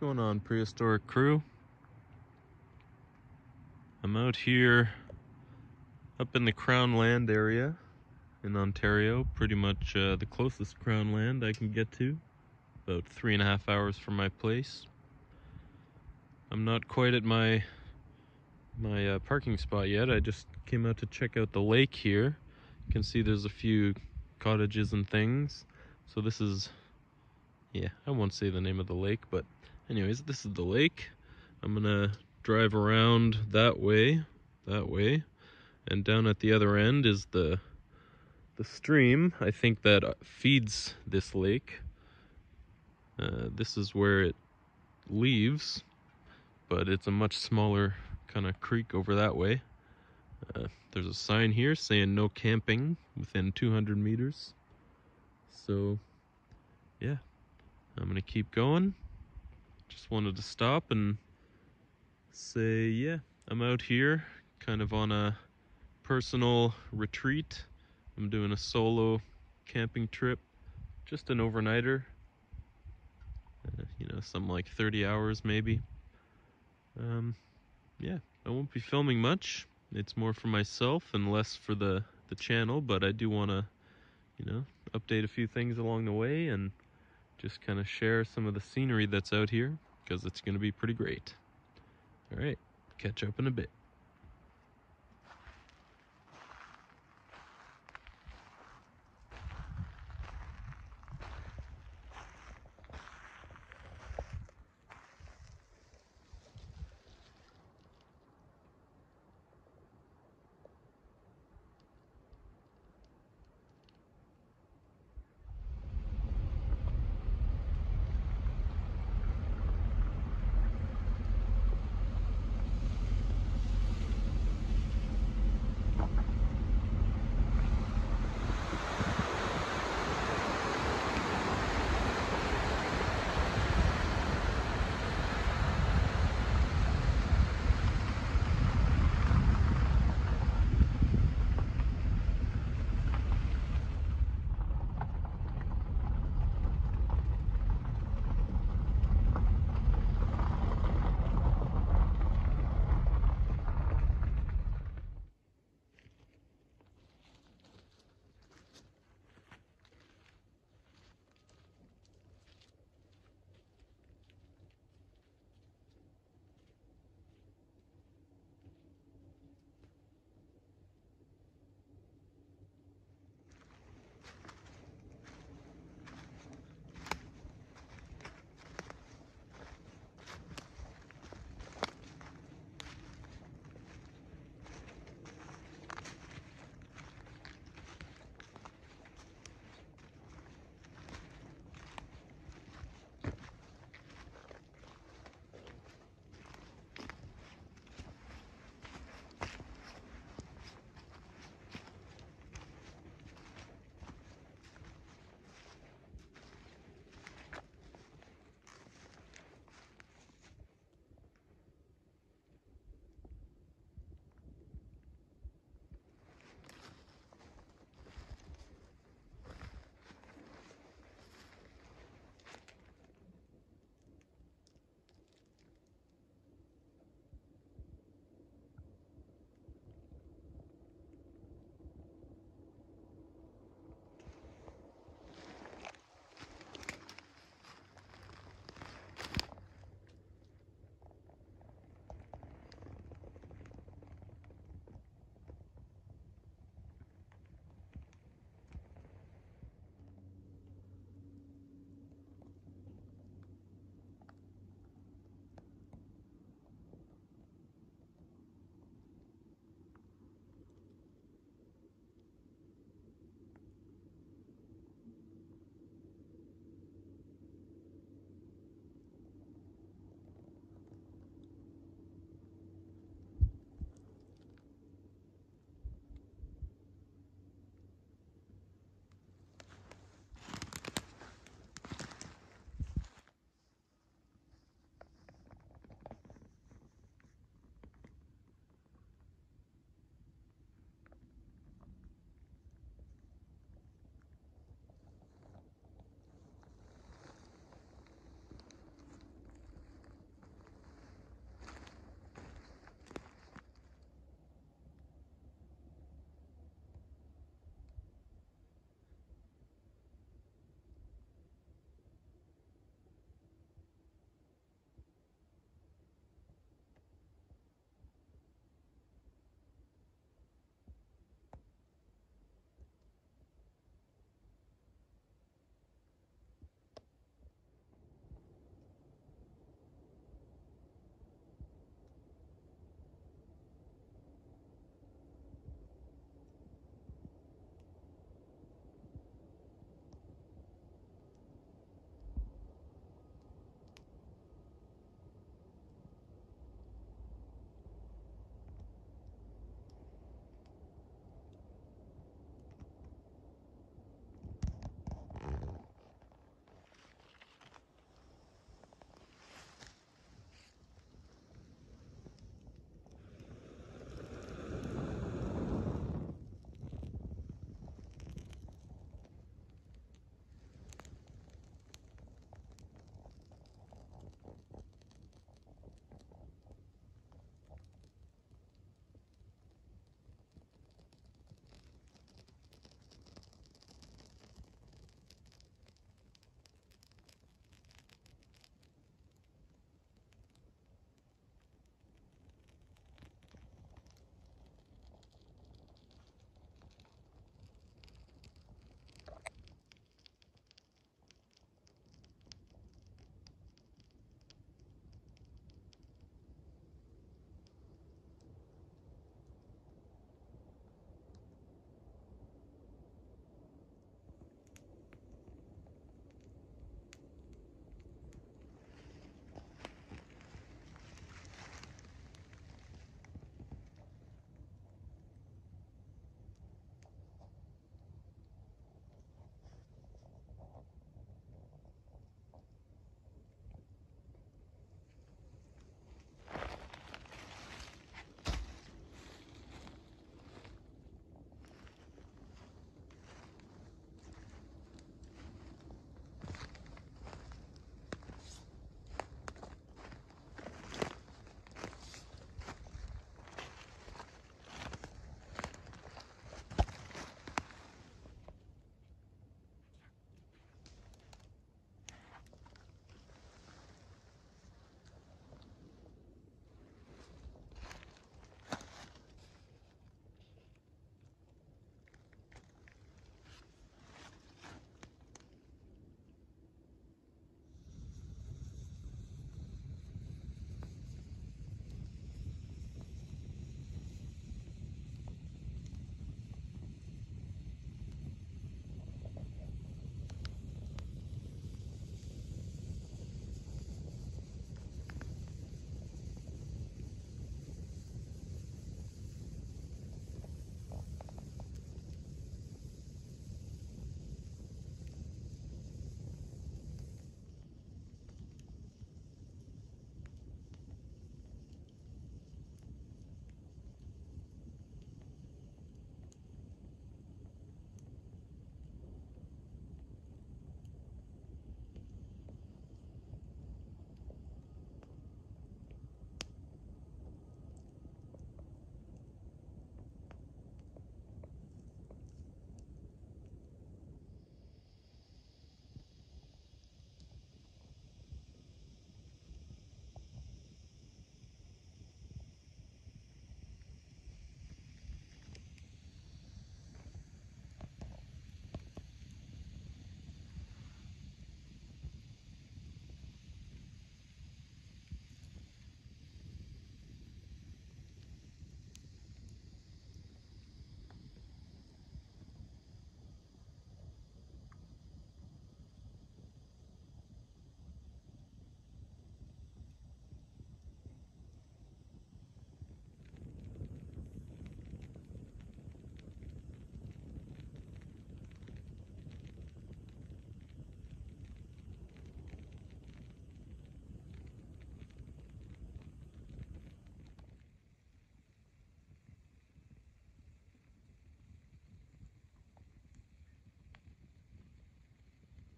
going on, prehistoric crew? I'm out here up in the Crown Land area in Ontario, pretty much uh, the closest Crown Land I can get to, about three and a half hours from my place. I'm not quite at my my uh, parking spot yet. I just came out to check out the lake here. You can see there's a few cottages and things. So this is, yeah, I won't say the name of the lake, but anyways, this is the lake. I'm gonna drive around that way, that way, and down at the other end is the the stream. I think that uh, feeds this lake. Uh, this is where it leaves, but it's a much smaller kind of creek over that way. Uh, there's a sign here saying no camping within 200 meters. So, yeah, I'm gonna keep going. Just wanted to stop and say, yeah, I'm out here kind of on a personal retreat. I'm doing a solo camping trip, just an overnighter. Uh, you know, something like 30 hours maybe. Um, yeah, I won't be filming much. It's more for myself and less for the, the channel, but I do want to, you know, update a few things along the way and just kind of share some of the scenery that's out here because it's going to be pretty great. All right, catch up in a bit.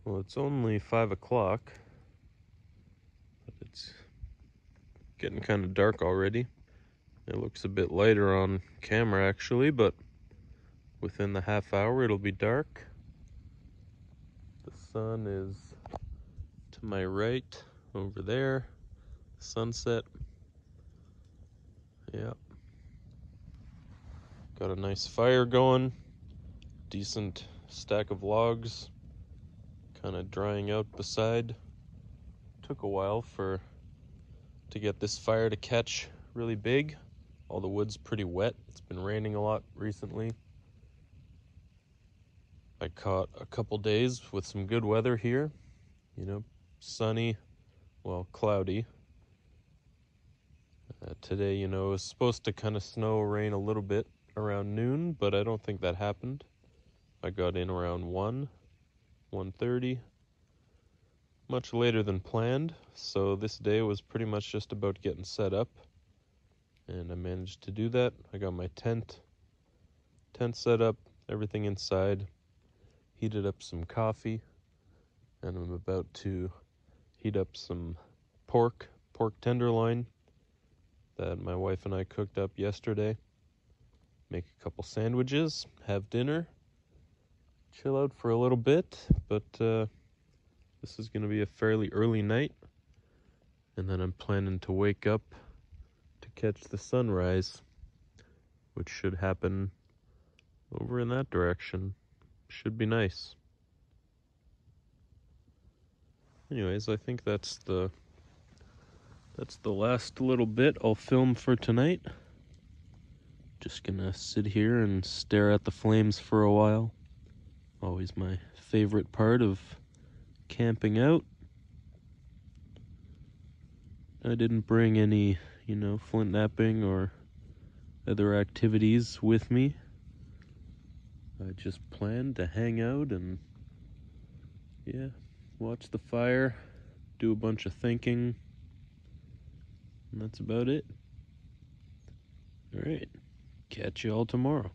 Well, it's only five o'clock, but it's getting kind of dark already. It looks a bit lighter on camera actually, but within the half hour it'll be dark. The sun is to my right over there. Sunset. Yep. Got a nice fire going. Decent stack of logs kind of drying out beside. Took a while for to get this fire to catch really big. All the wood's pretty wet. It's been raining a lot recently. I caught a couple days with some good weather here. You know, sunny, well, cloudy. Uh, today, you know, it was supposed to kind of snow, rain a little bit around noon, but I don't think that happened. I got in around 1, 1.30, much later than planned, so this day was pretty much just about getting set up, and I managed to do that. I got my tent, tent set up, everything inside, heated up some coffee, and I'm about to heat up some pork, pork tenderloin that my wife and I cooked up yesterday. Make a couple sandwiches, have dinner, chill out for a little bit, but uh, this is going to be a fairly early night. And then I'm planning to wake up to catch the sunrise, which should happen over in that direction. Should be nice. Anyways, I think that's the that's the last little bit I'll film for tonight. Just gonna sit here and stare at the flames for a while. Always my favorite part of camping out. I didn't bring any, you know, flint knapping or other activities with me. I just planned to hang out and, yeah, watch the fire, do a bunch of thinking, and that's about it. Alright, catch you all tomorrow.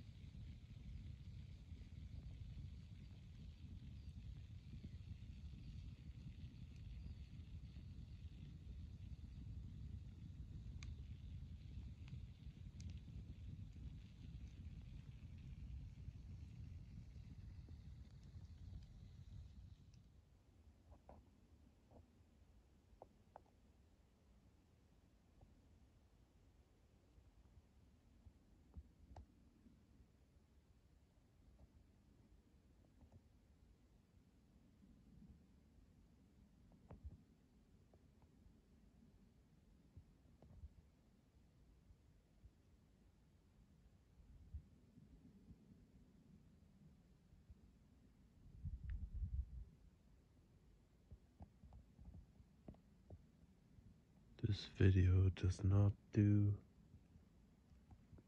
This video does not do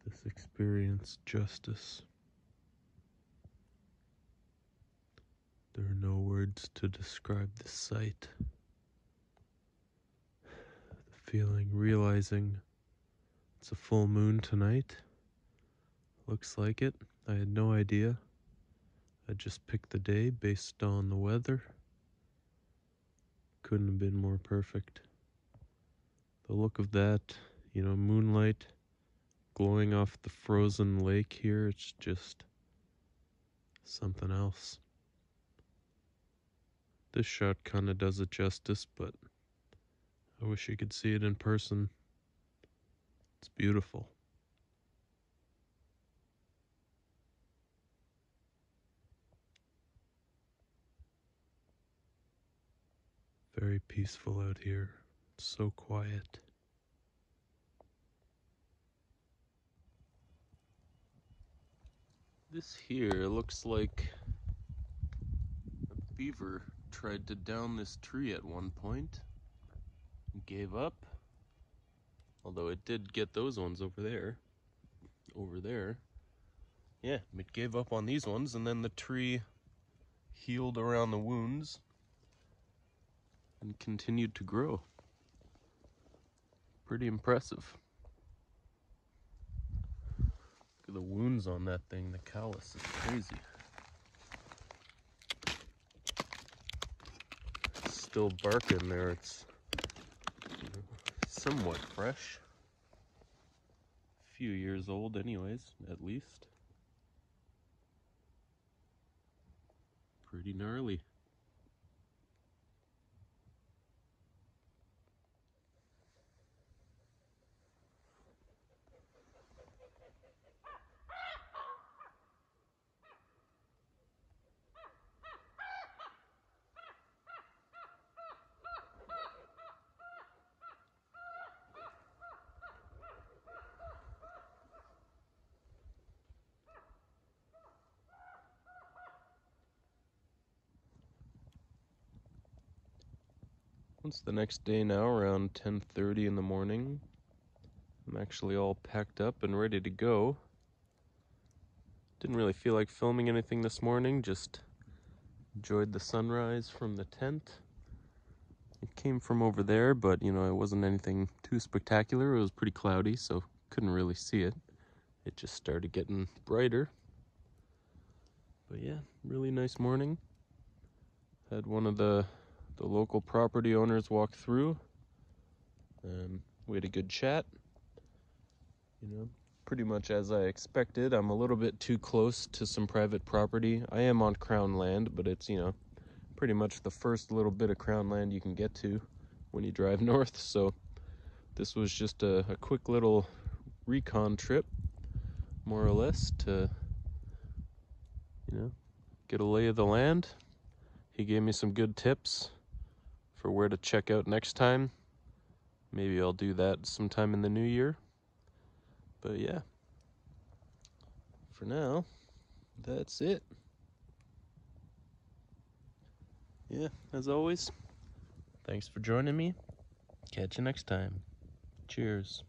this experience justice. There are no words to describe the sight. The feeling, realizing it's a full moon tonight. Looks like it. I had no idea. I just picked the day based on the weather. Couldn't have been more perfect the look of that, you know, moonlight glowing off the frozen lake here, it's just something else. This shot kind of does it justice, but I wish you could see it in person. It's beautiful. Very peaceful out here so quiet. This here looks like a beaver tried to down this tree at one point. Gave up. Although it did get those ones over there. Over there. Yeah, it gave up on these ones and then the tree healed around the wounds and continued to grow pretty impressive. Look at the wounds on that thing. The callus is crazy. still barking there. It's somewhat fresh. A few years old anyways, at least. Pretty gnarly. It's the next day now, around 10.30 in the morning. I'm actually all packed up and ready to go. Didn't really feel like filming anything this morning, just enjoyed the sunrise from the tent. It came from over there, but you know, it wasn't anything too spectacular. It was pretty cloudy, so couldn't really see it. It just started getting brighter. But yeah, really nice morning. Had one of the the local property owners walked through. Um, we had a good chat. You know, pretty much as I expected. I'm a little bit too close to some private property. I am on crown land, but it's, you know, pretty much the first little bit of crown land you can get to when you drive north. So this was just a, a quick little recon trip, more or less, to, you know, get a lay of the land. He gave me some good tips for where to check out next time. Maybe I'll do that sometime in the new year. But yeah, for now, that's it. Yeah, as always, thanks for joining me. Catch you next time. Cheers.